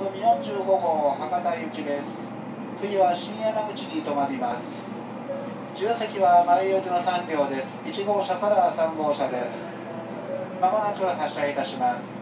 速45号博多行きです。次は新山口に停まります。重席は前寄りの3両です。1号車から3号車です。まもなく発車いたします。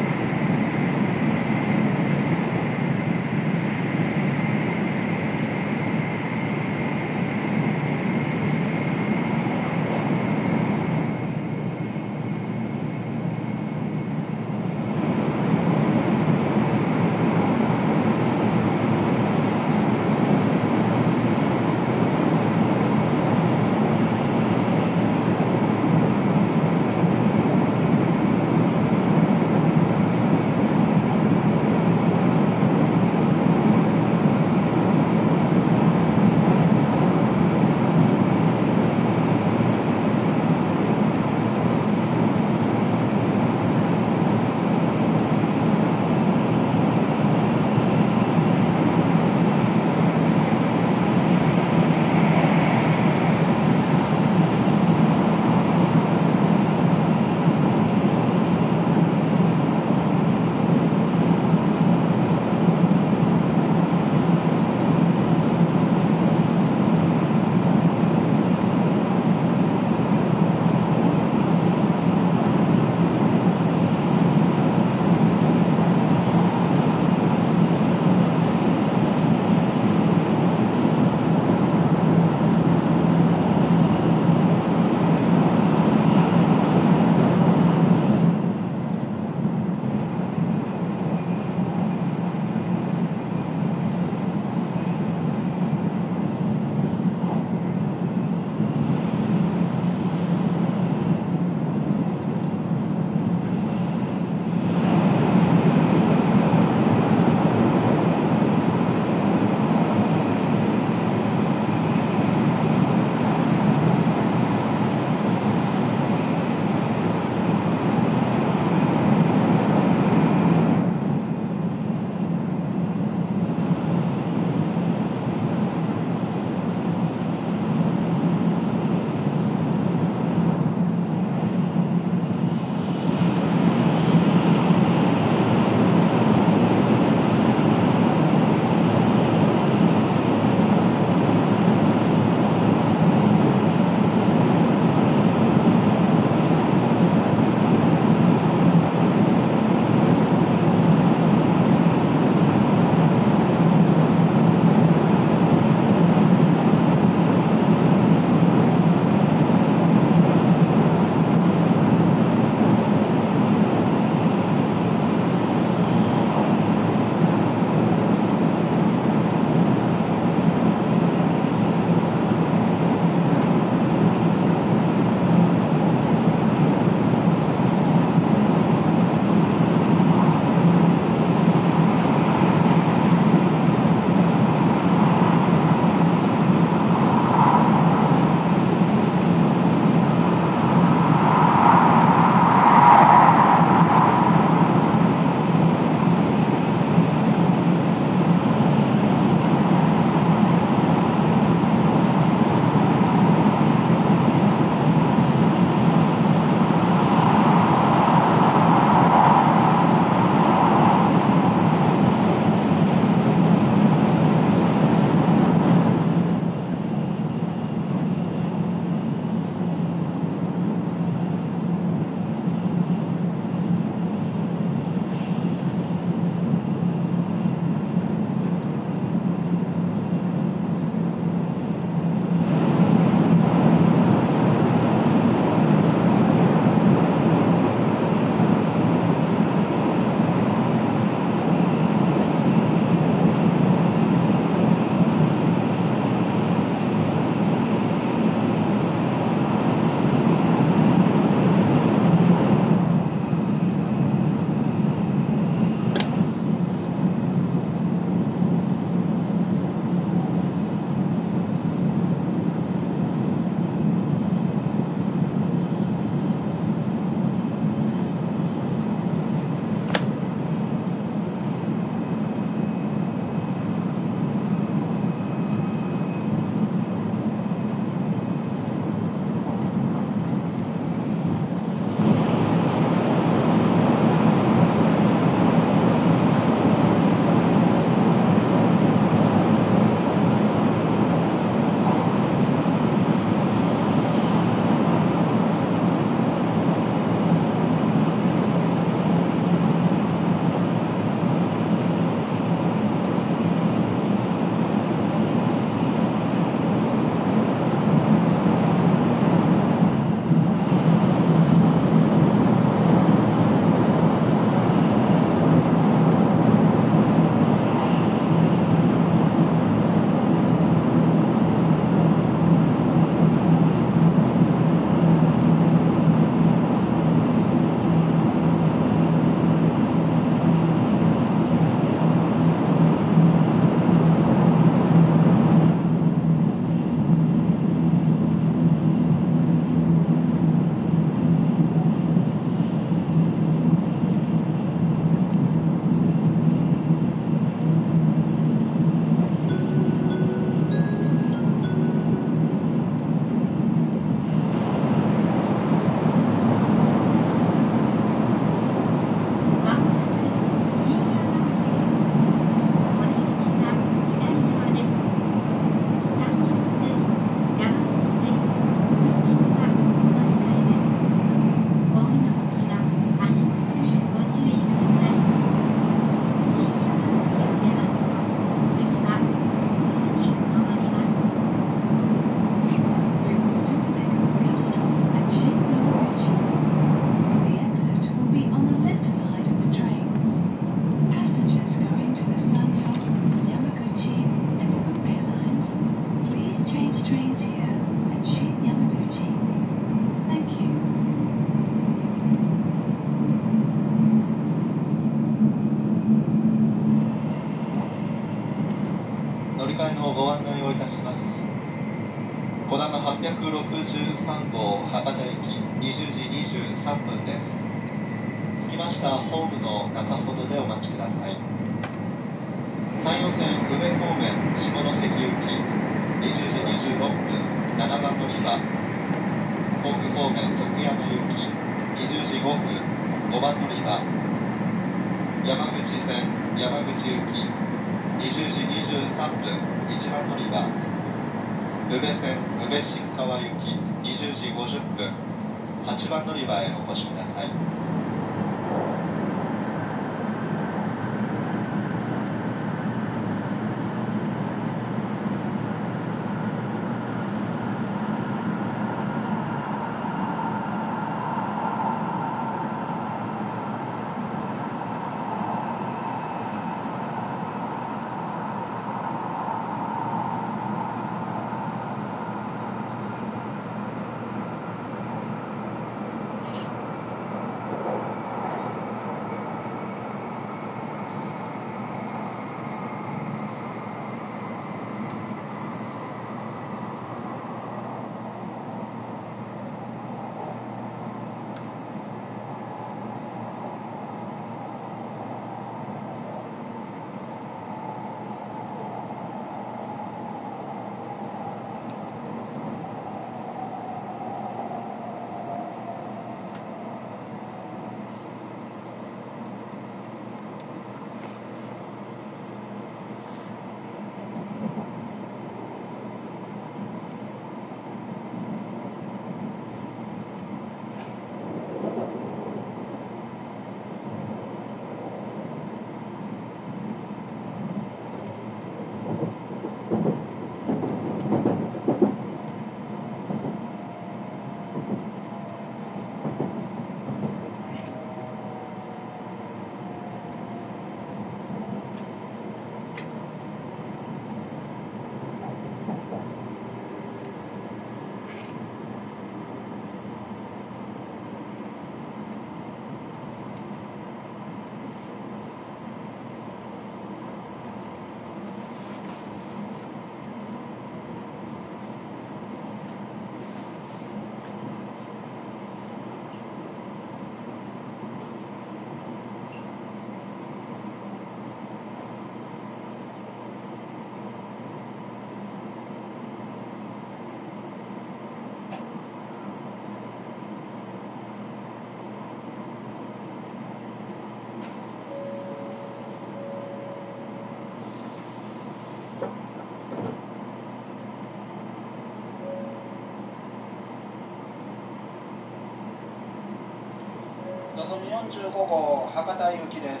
45号博多行きです。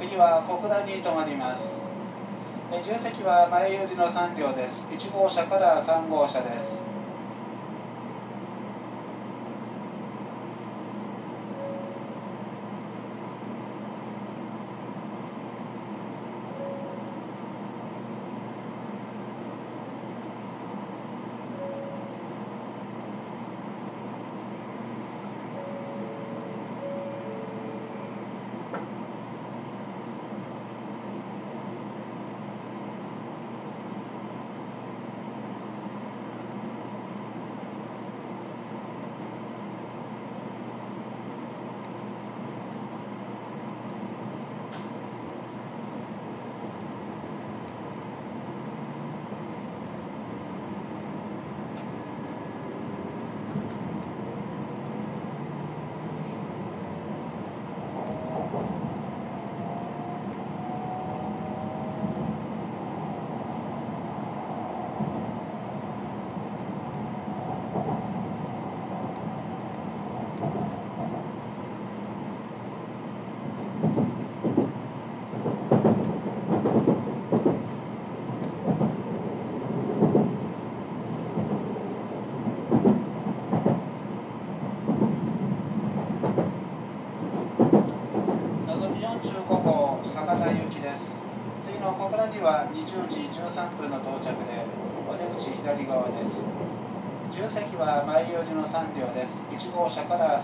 次は小倉に停まります。重積は前売りの3両です。1号車から3号車です。cosas para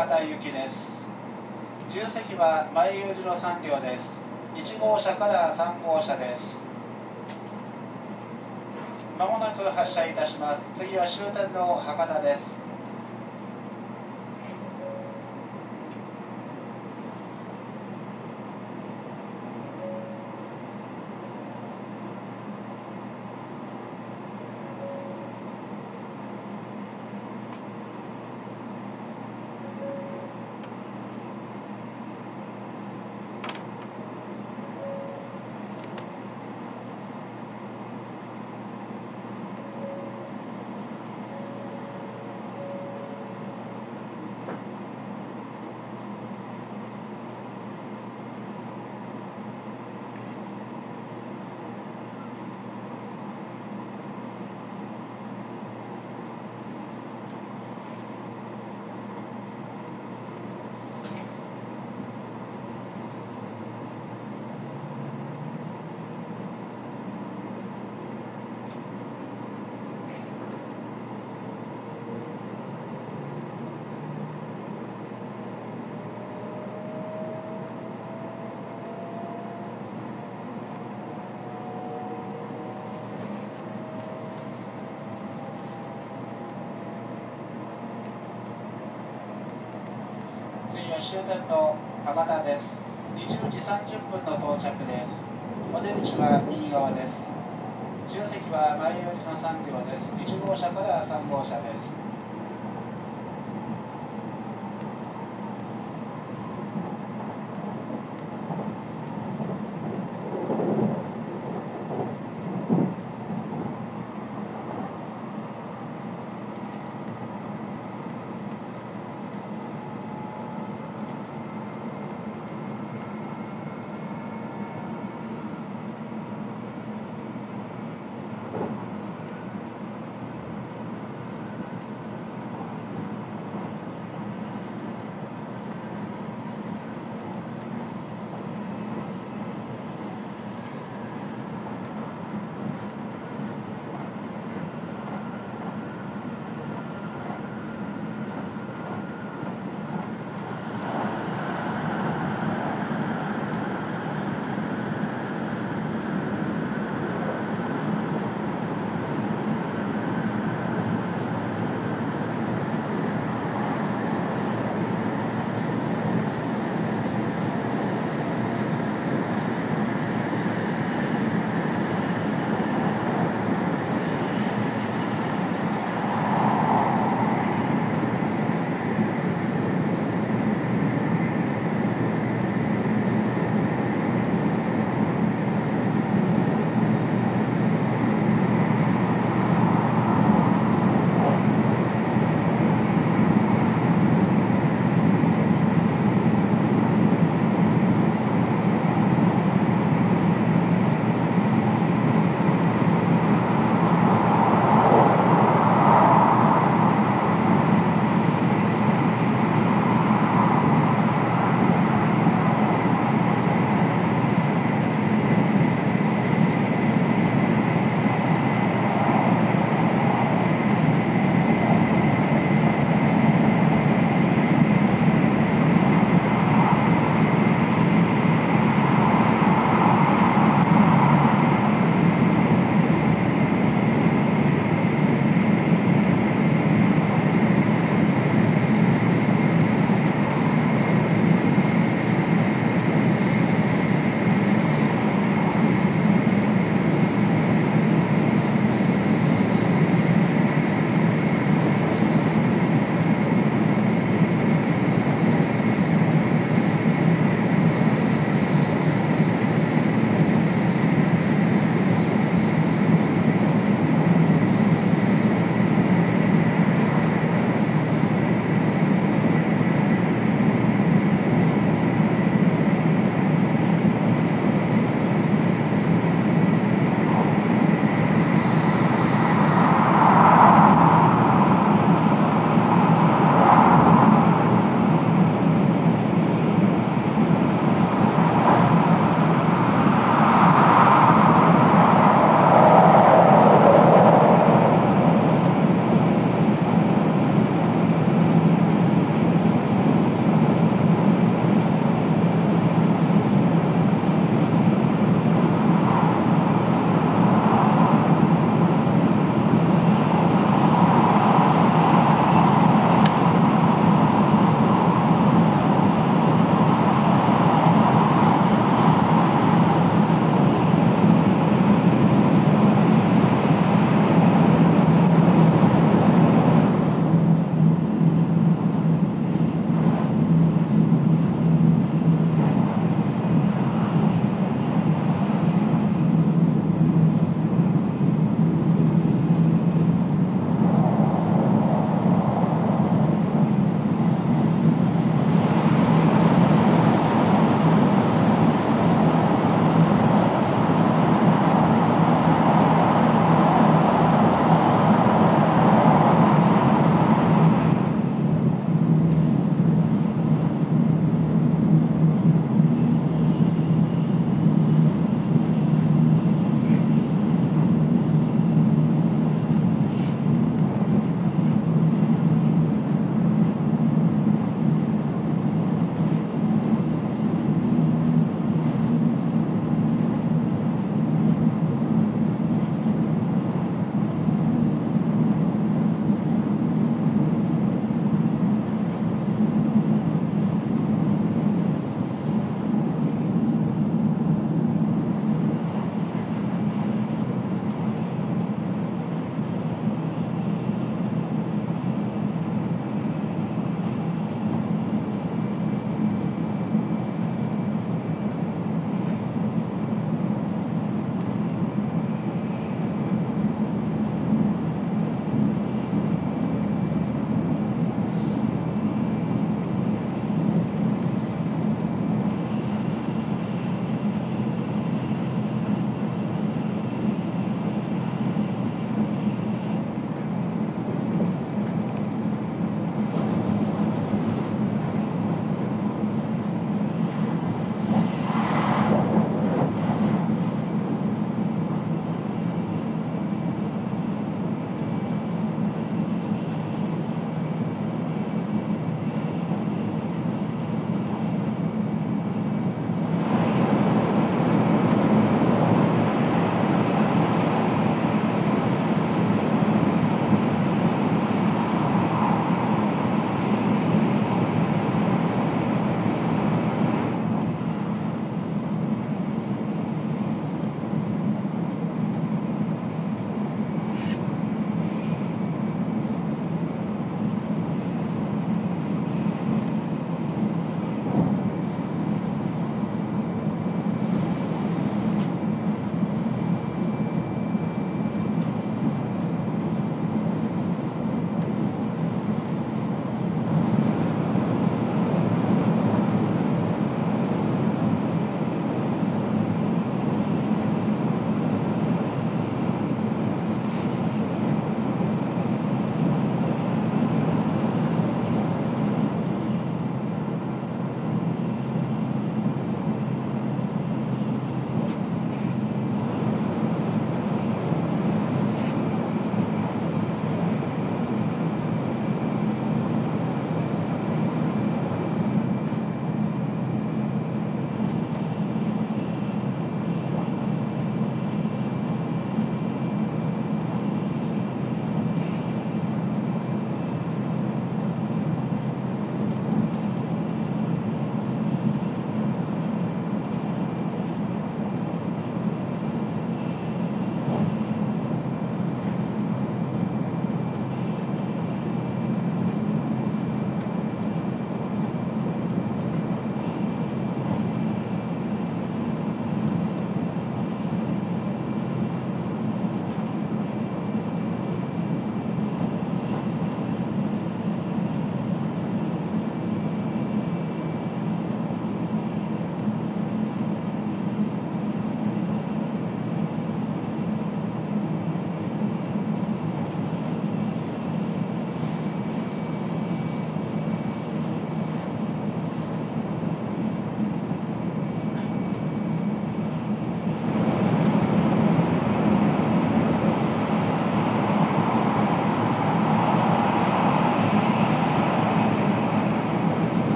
博多行きです重席は前有次の3両です1号車から3号車ですまもなく発車いたします次は終点の博多です次は終点の